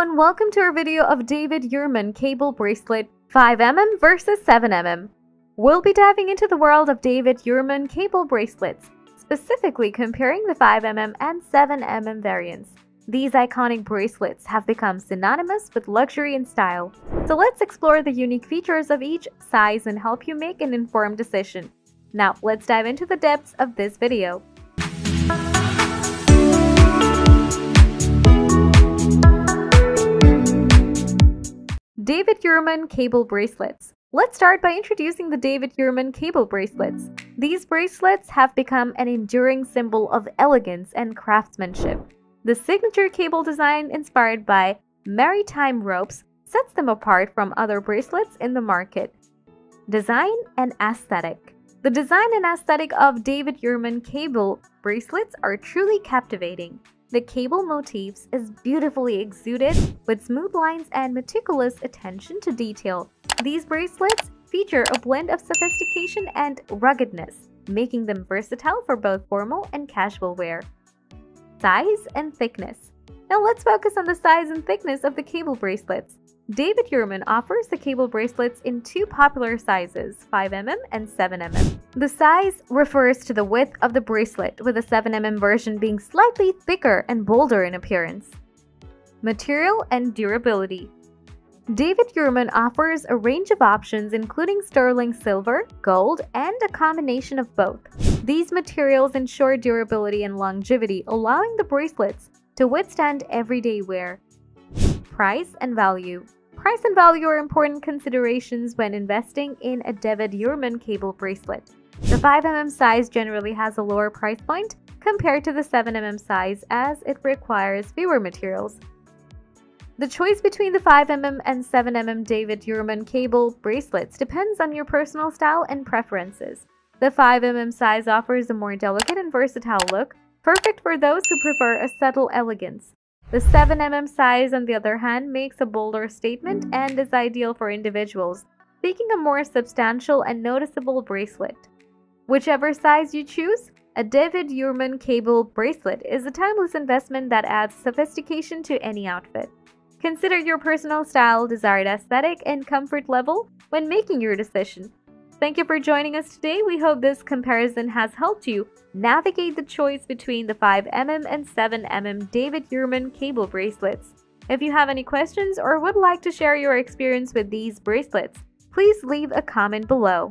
And welcome to our video of David Yurman cable bracelet 5mm versus 7mm. We'll be diving into the world of David Yurman cable bracelets, specifically comparing the 5mm and 7mm variants. These iconic bracelets have become synonymous with luxury and style, so let's explore the unique features of each size and help you make an informed decision. Now, let's dive into the depths of this video. Yurman cable bracelets. Let's start by introducing the David Yurman cable bracelets. These bracelets have become an enduring symbol of elegance and craftsmanship. The signature cable design inspired by maritime ropes sets them apart from other bracelets in the market. Design and aesthetic. The design and aesthetic of David Yurman cable bracelets are truly captivating. The cable motifs is beautifully exuded with smooth lines and meticulous attention to detail. These bracelets feature a blend of sophistication and ruggedness, making them versatile for both formal and casual wear. Size and thickness. Now let's focus on the size and thickness of the cable bracelets. David Yurman offers the cable bracelets in two popular sizes, 5mm and 7mm. The size refers to the width of the bracelet, with the 7mm version being slightly thicker and bolder in appearance. Material and durability. David Yurman offers a range of options including sterling silver, gold, and a combination of both. These materials ensure durability and longevity, allowing the bracelets to withstand everyday wear. Price and value. Price and value are important considerations when investing in a David Yurman cable bracelet. The 5mm size generally has a lower price point compared to the 7mm size as it requires fewer materials. The choice between the 5mm and 7mm David Yurman cable bracelets depends on your personal style and preferences. The 5mm size offers a more delicate and versatile look, perfect for those who prefer a subtle elegance. The 7mm size, on the other hand, makes a bolder statement and is ideal for individuals seeking a more substantial and noticeable bracelet. Whichever size you choose, a David Yurman cable bracelet is a timeless investment that adds sophistication to any outfit. Consider your personal style, desired aesthetic, and comfort level when making your decision. Thank you for joining us today. We hope this comparison has helped you navigate the choice between the 5mm and 7mm David Yurman cable bracelets. If you have any questions or would like to share your experience with these bracelets, please leave a comment below.